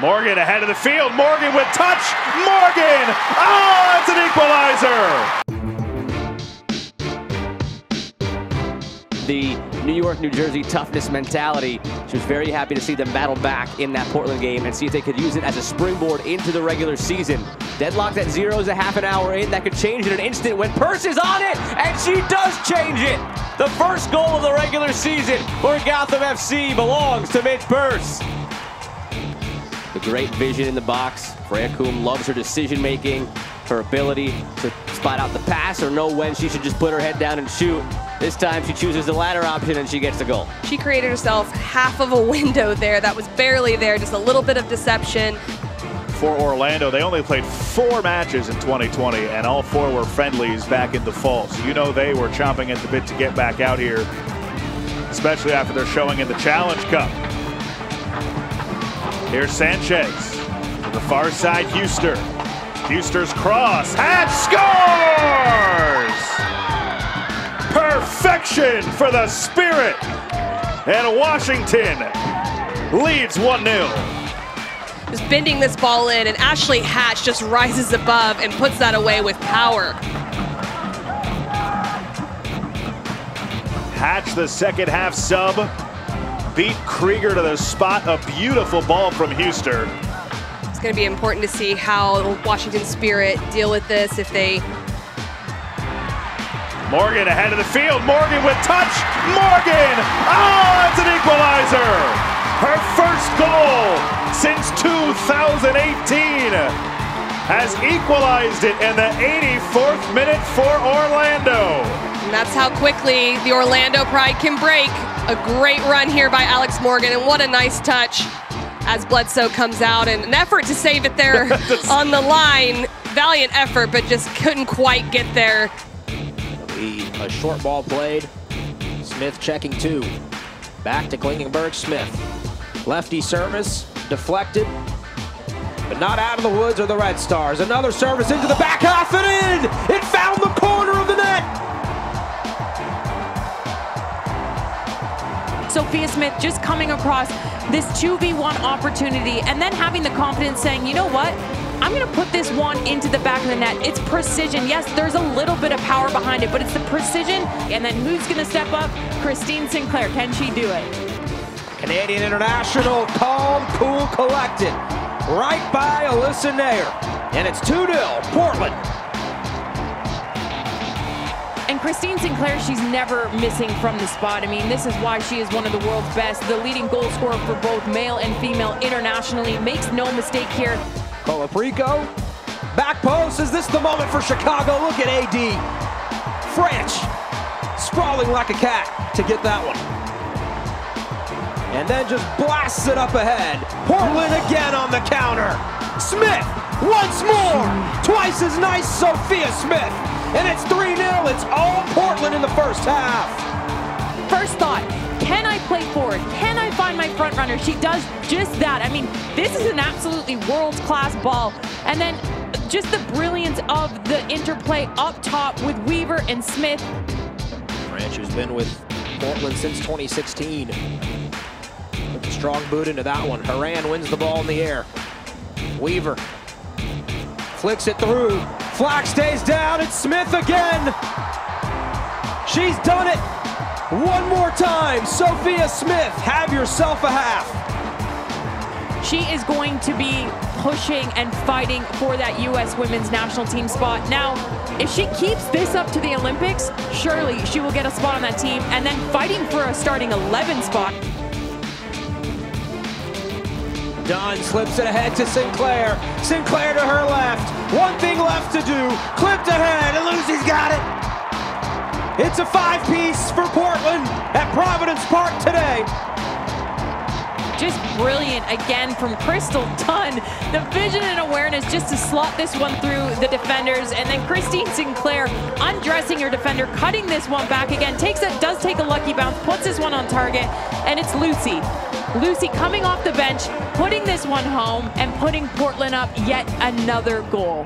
Morgan ahead of the field. Morgan with touch. Morgan! Oh, it's an equalizer! the New York, New Jersey toughness mentality. She was very happy to see them battle back in that Portland game and see if they could use it as a springboard into the regular season. Deadlocked at zero is a half an hour in. That could change in an instant when Purce is on it, and she does change it. The first goal of the regular season for Gotham FC belongs to Midge Purce. The great vision in the box. Freya Coombe loves her decision making, her ability to spot out the pass or know when she should just put her head down and shoot. This time she chooses the latter option and she gets the goal. She created herself half of a window there that was barely there, just a little bit of deception. For Orlando, they only played four matches in 2020, and all four were friendlies back in the fall. So you know they were chomping at the bit to get back out here, especially after their showing in the Challenge Cup. Here's Sanchez. To the far side, Huster. Huster's cross. Hatch scores! Perfection for the Spirit. And Washington leads 1 0 just bending this ball in, and Ashley Hatch just rises above and puts that away with power. Hatch, the second half sub, beat Krieger to the spot. A beautiful ball from Huster. It's going to be important to see how Washington Spirit deal with this if they Morgan ahead of the field. Morgan with touch. Morgan! Oh, it's an equalizer! Her first goal since 2018 has equalized it in the 84th minute for Orlando. And that's how quickly the Orlando Pride can break. A great run here by Alex Morgan, and what a nice touch as Bledsoe comes out and an effort to save it there on the line. Valiant effort, but just couldn't quite get there a short ball played. Smith checking two. Back to Klingenberg Smith. Lefty service, deflected, but not out of the woods are the Red Stars. Another service into the back half and in! It found the the Sophia Smith just coming across this 2v1 opportunity and then having the confidence saying, you know what? I'm going to put this one into the back of the net. It's precision. Yes, there's a little bit of power behind it, but it's the precision. And then who's going to step up? Christine Sinclair. Can she do it? Canadian international, calm, cool, collected. Right by Alyssa Naeher. And it's 2-0, Portland. Christine Sinclair, she's never missing from the spot. I mean, this is why she is one of the world's best. The leading goal scorer for both male and female internationally. Makes no mistake here. Colaprico. Back post. Is this the moment for Chicago? Look at AD. Franch. Sprawling like a cat to get that one. And then just blasts it up ahead. Portland again on the counter. Smith once more. Twice as nice, Sophia Smith. And it's 3-0. It's all Portland in the first half. First thought, can I play forward? Can I find my front runner? She does just that. I mean, this is an absolutely world-class ball. And then just the brilliance of the interplay up top with Weaver and Smith. Branch, who's been with Portland since 2016. With a strong boot into that one. Haran wins the ball in the air. Weaver flicks it through. Flack stays down. It's Smith again. She's done it. One more time, Sophia Smith, have yourself a half. She is going to be pushing and fighting for that U.S. women's national team spot. Now, if she keeps this up to the Olympics, surely she will get a spot on that team and then fighting for a starting 11 spot. Dunn slips it ahead to Sinclair. Sinclair to her left. One thing left to do. Clipped ahead, and Lussi's got it. It's a five-piece for Portland at Providence Park today. Just brilliant again from Crystal Dunn. The vision and awareness just to slot this one through the defenders. And then Christine Sinclair undressing her defender, cutting this one back again. Takes it, does take a lucky bounce, puts this one on target, and it's Lussi. Lussi coming off the bench, putting this one home, and putting Portland up yet another goal.